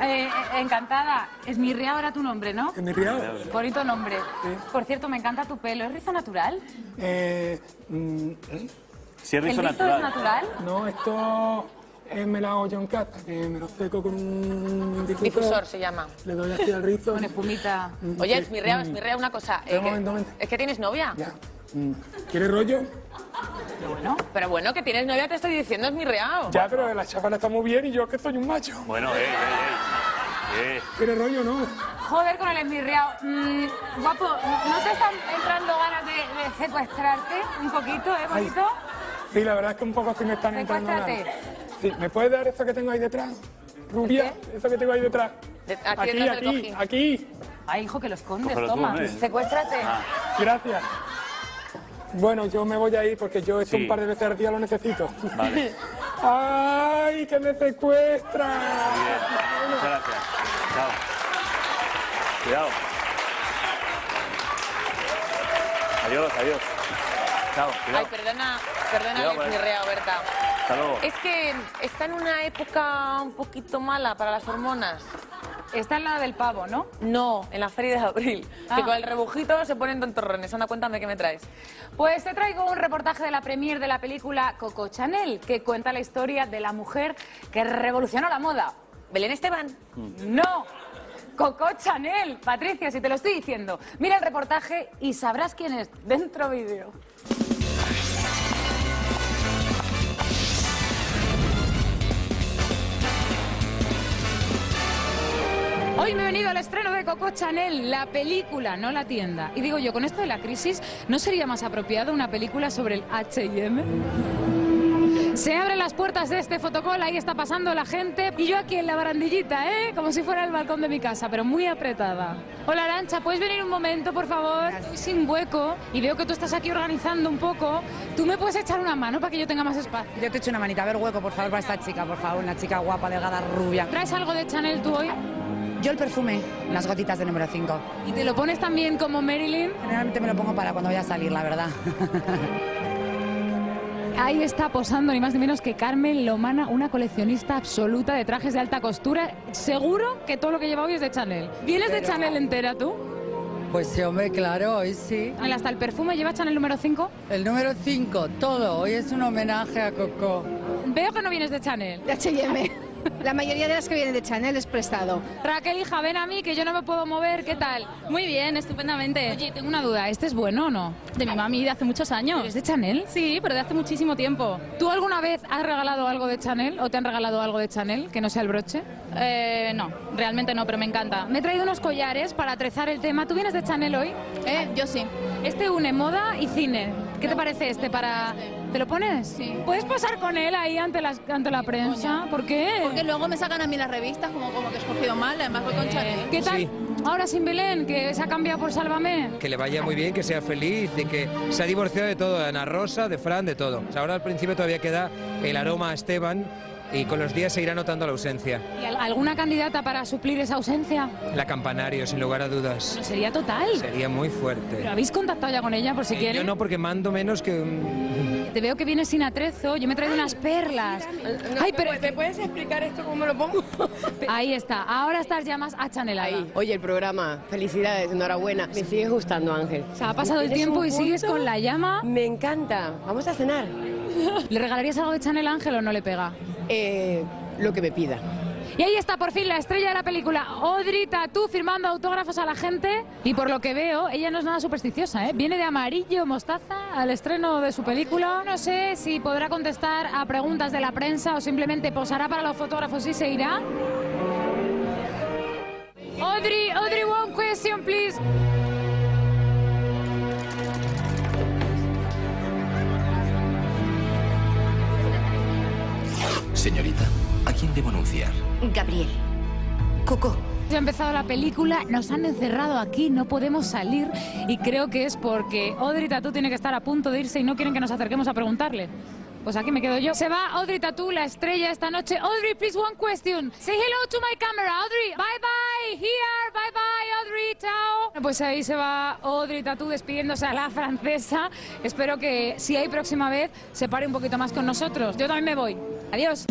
Eh, eh, encantada. Esmirriao era tu nombre, ¿no? ¿En mi riado? Bonito nombre. Sí. Por cierto, me encanta tu pelo. ¿Es rizo natural? Eh, mm, Si es ¿El rizo rizo natural. es natural? no, esto eh, me la hago yo en casa, que me lo seco con un difusor. Difusor se llama. Le doy así al rizo. Con espumita. Mm, Oye, sí, Esmirrea, mm, Esmirrea, una cosa. Un que- momento, momento. ¿Es que tienes novia? Ya. ¿Quieres rollo? Bueno, Pero bueno, que tienes novia te estoy diciendo, Esmirrea. Ya, pero la chavala está muy bien y yo que soy un macho. Bueno, eh, eh, eh. Eh, ¿Quieres rollo o no? joder con el esmirriao. Mm, guapo, ¿no te están entrando ganas de, de secuestrarte un poquito, eh, Ay. bonito? Sí, la verdad es que un poco sí me están entrando ganas. Secuéstrate. Sí, ¿me puedes dar eso que tengo ahí detrás? Rubia, eso que tengo ahí detrás. De- aquí aquí, aquí, aquí. Ay, hijo, que lo escondes, Cógelo tú, toma. Secuéstrate. Gracias. Bueno, yo me voy a ir porque yo esto Sí. un par de veces al día lo necesito. Vale. ¡Ay, que me secuestra! Bien. Muchas gracias. Chao. Cuidado. Adiós, adiós. Chao, Ay, cuidado. perdona, perdona, Cuidado, vale. Esmirrea, Berta. Hasta luego. Es que está en una época un poquito mala para las hormonas. Está en la del pavo, ¿no? No, en la feria de abril. Ah. Que con el rebujito se ponen tontorrones. Anda, cuéntame qué me traes. Pues te traigo un reportaje de la premier de la película Coco Chanel, que cuenta la historia de la mujer que revolucionó la moda. Belén Esteban. No, Coco Chanel. Patricia, si te lo estoy diciendo. Mira el reportaje y sabrás quién es. Dentro vídeo. Hoy me he venido al estreno de Coco Chanel, la película, no la tienda. Y digo yo, con esto de la crisis, ¿no sería más apropiado una película sobre el H&M? Se abren las puertas de este fotocall, ahí está pasando la gente. Y yo aquí en la barandillita, ¿eh? Como si fuera el balcón de mi casa, pero muy apretada. Hola Arancha, ¿puedes venir un momento, por favor? Estoy sin hueco y veo que tú estás aquí organizando un poco. ¿Tú me puedes echar una mano para que yo tenga más espacio? Yo te echo una manita, a ver hueco, por favor, para esta chica, por favor, una chica guapa, delgada, rubia. ¿Traes algo de Chanel tú hoy? Yo el perfume, las gotitas de número 5. ¿Y te lo pones también como Marilyn? Generalmente me lo pongo para cuando voy a salir, la verdad. Ahí está posando ni más ni menos que Carmen Lomana, una coleccionista absoluta de trajes de alta costura. Seguro que todo lo que lleva hoy es de Chanel. ¿Vienes de Chanel entera tú? Pues sí, hombre, claro, hoy sí. Hasta el perfume lleva Chanel número 5. El número 5, todo. Hoy es un homenaje a Coco. Veo que no vienes de Chanel. de H&M. La mayoría de las que vienen de Chanel es prestado. Raquel, hija, ven a mí que yo no me puedo mover. ¿Qué tal? Muy bien, estupendamente. Oye, tengo una duda. ¿Este es bueno o no? De mi mami de hace muchos años. ¿Es de Chanel? Sí, pero de hace muchísimo tiempo. ¿Tú alguna vez has regalado algo de Chanel o te han regalado algo de Chanel que no sea el broche? Eh, no, realmente no, pero me encanta. Me he traído unos collares para atrezar el tema. ¿Tú vienes de Chanel hoy? Eh, yo sí. Este une moda y cine. ¿Qué te parece este para...? ¿Te lo pones? Sí. ¿Puedes pasar con él ahí ante, las, ante la prensa? ¿Por qué? Porque luego me sacan a mí las revistas como, como que he escogido mal, además voy con Chanel. ¿Qué tal? Sí. Ahora sin Belén, que se ha cambiado por Sálvame. Que le vaya muy bien, que sea feliz, de que se ha divorciado de todo, de Ana Rosa, de Fran, de todo. O sea, ahora al principio todavía queda el aroma a Esteban y con los días se irá notando la ausencia. ¿Y al- alguna candidata para suplir esa ausencia? La campanario, sin lugar a dudas. Sería total. Sería muy fuerte. ¿Pero habéis contactado ya con ella por si Eh, quiere? Yo no, porque mando menos que. Te veo que vienes sin atrezo. Yo me he traído unas perlas. Ay, pero... ¿Me puedes explicar esto cómo me lo pongo? Ahí está. Ahora estás ya más achanelada. Ahí. Oye, el programa, felicidades, enhorabuena. Me sigue gustando, Ángel. O sea, ha pasado el ¿Tienes tiempo y sigues con la llama. Me encanta. Vamos a cenar. ¿Le regalarías algo de Chanel Ángel o no le pega? Eh, lo que me pida. Y ahí está por fin la estrella de la película, Audrey Tatu, firmando autógrafos a la gente. Y por lo que veo, ella no es nada supersticiosa, ¿eh? Viene de amarillo mostaza al estreno de su película. No sé si podrá contestar a preguntas de la prensa o simplemente posará para los fotógrafos y se irá. Audrey, Audrey, one question, please. Señorita, ¿a quién debo anunciar? Gabriel. Coco. Ya ha empezado la película, nos han encerrado aquí, no podemos salir y creo que es porque Audrey Tatu tiene que estar a punto de irse y no quieren que nos acerquemos a preguntarle. Pues aquí me quedo yo. Se va Audrey Tatu, la estrella esta noche. Audrey, please one question. Say hello to my camera, Audrey. Bye bye, here, bye bye, chao. Pues ahí se va Audrey Tatu despidiéndose a la francesa. Espero que si hay próxima vez se pare un poquito más con nosotros. Yo también me voy. Adiós.